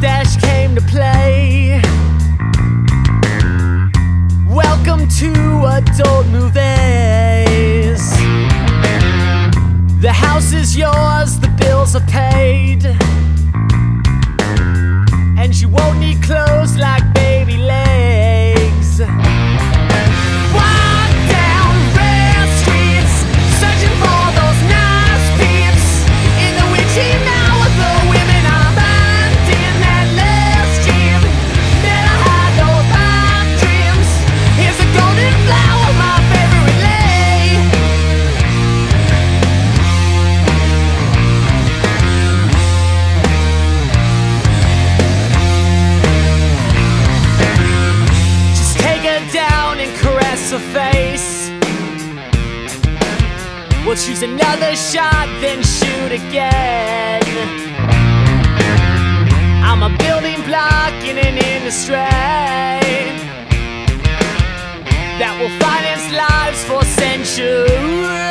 mustache came to play. Welcome to adult movie. A face. We'll choose another shot, then shoot again. I'm a building block in an industry that will finance lives for centuries.